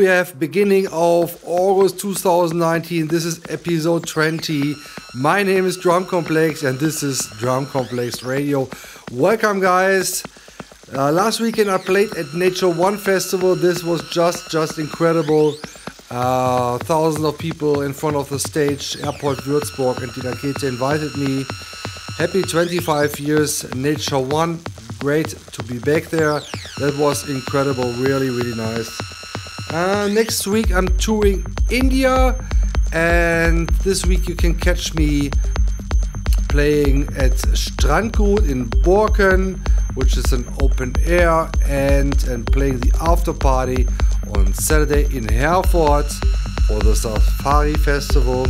we have beginning of August 2019. This is episode 20. My name is Drumcomplex and this is Drumcomplex Radio. Welcome guys. Uh, last weekend I played at Nature One Festival. This was just just incredible. Uh, thousands of people in front of the stage. Airport Würzburg and Dina Kete invited me. Happy 25 years Nature One. Great to be back there. That was incredible. Really, really nice. Uh, next week I'm touring India, and this week you can catch me playing at Strandgut in Borken, which is an open air, and and playing the after party on Saturday in Herford for the Safari Festival.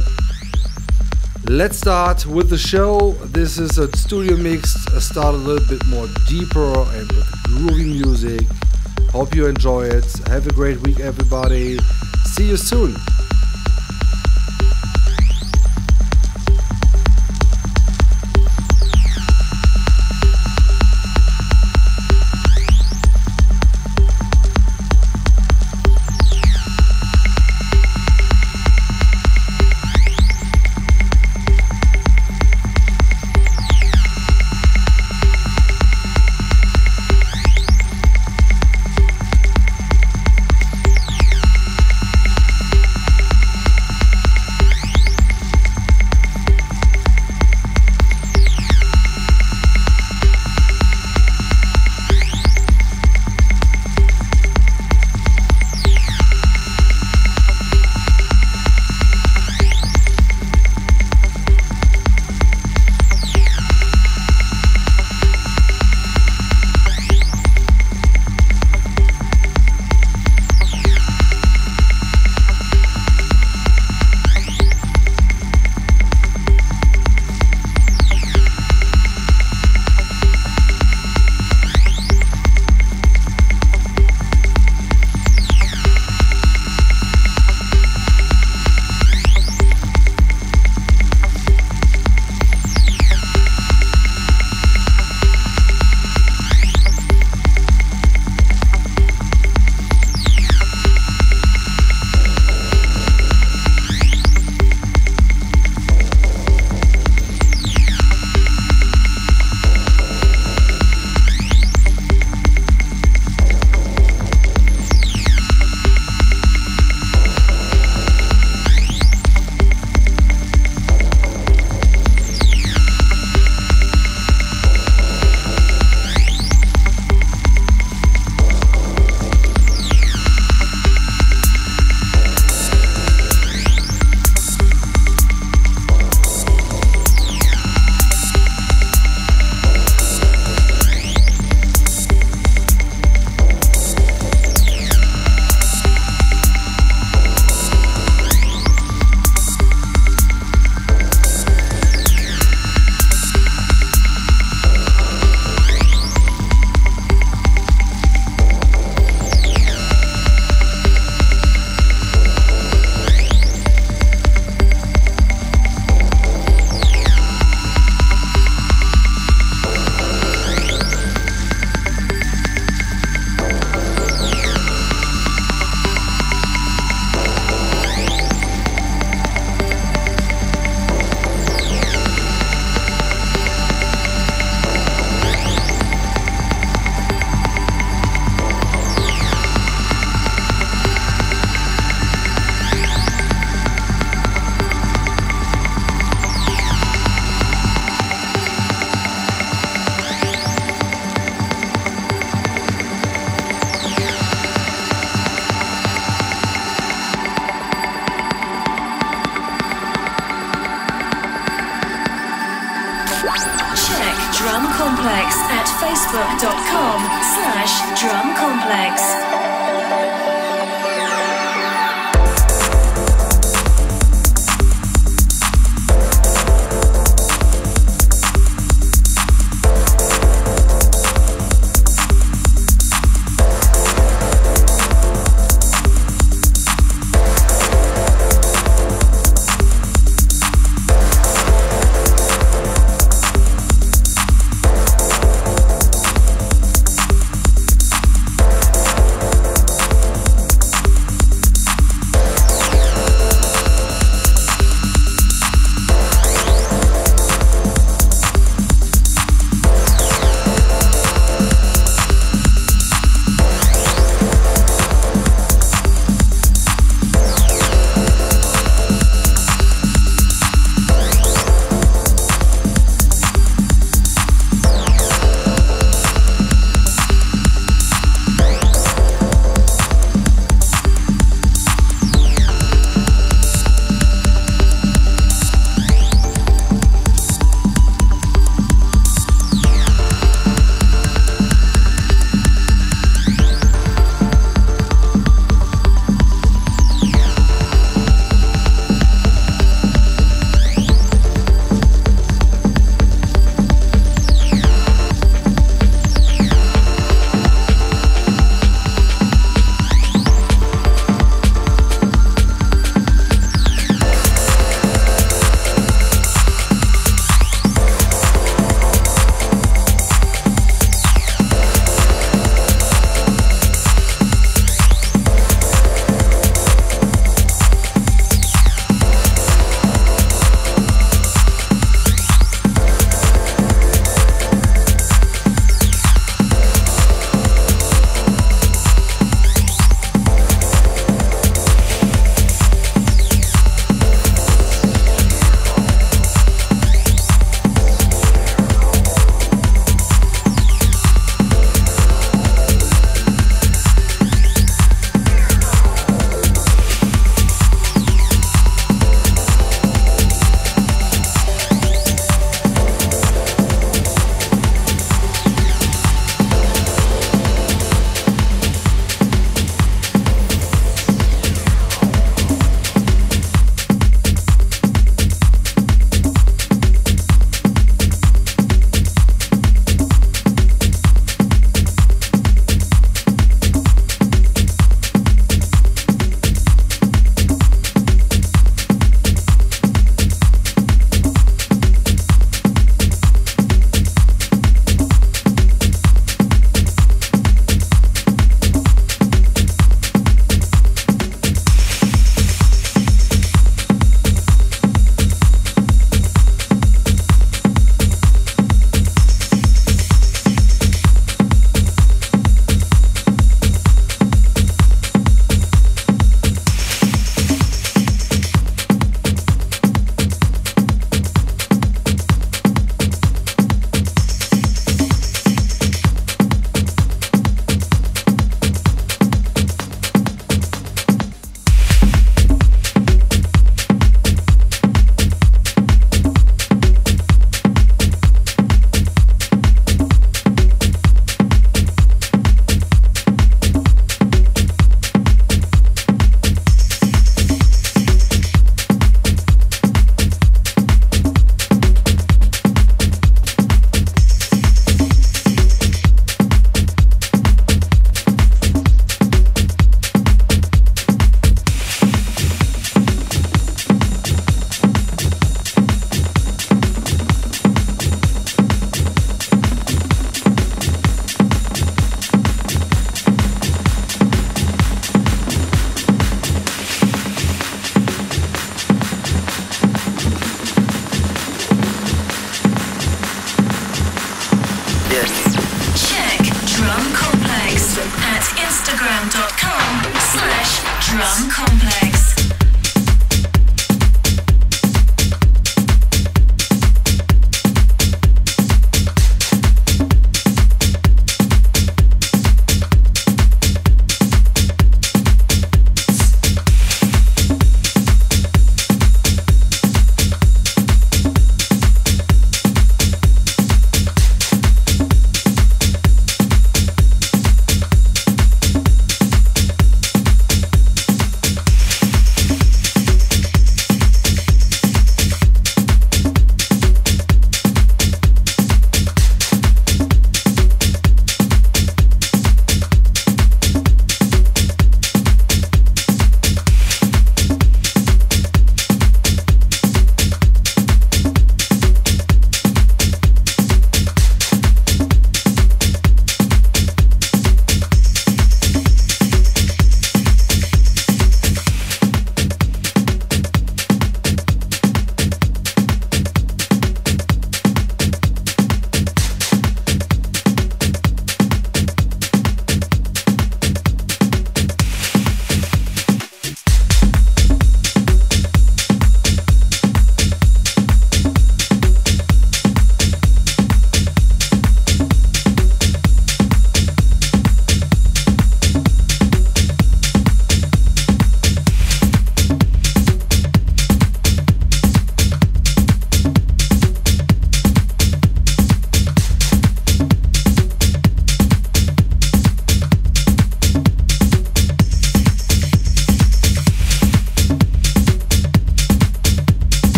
Let's start with the show. This is a studio mix. Start a little bit more deeper and with groovy music. Hope you enjoy it. Have a great week, everybody. See you soon.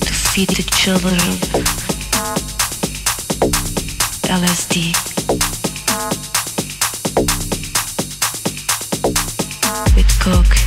to feed the children LSD. With coke.